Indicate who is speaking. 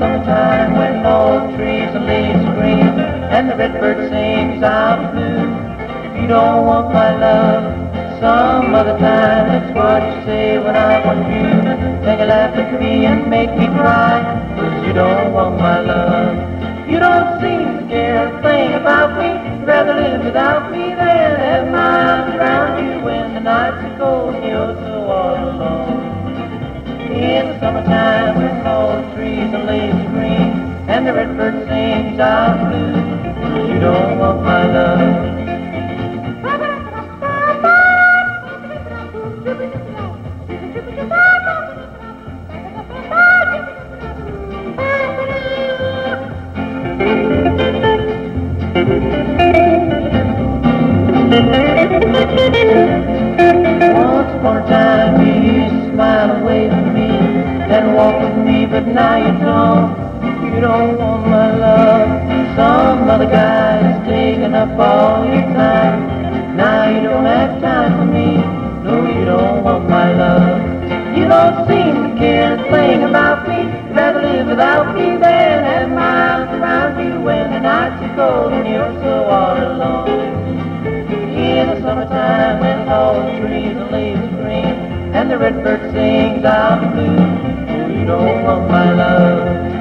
Speaker 1: summertime when all the trees and leaves are green and the redbird sings out blue. If you don't want my love, some other time That's what you say when I want you. Then you laugh at me and make me cry Cause you don't want my love. You don't seem to care a thing about me. You'd rather live without me than have my arms around you When the nights are cold and you're so all alone. In the summertime and the red redbird sings out blue, you don't want my love. Once a time you smile away from me and walk with me, but now you don't. You don't want my love. Some other guy's taking up all your time. Now you don't have time for me. No, you don't want my love. You don't seem to care a thing about me. Rather live without me than have arms around you when the nights are cold and you're so all alone. In the summertime when all the trees and leaves are green and the redbird sings out blue, you don't want my love.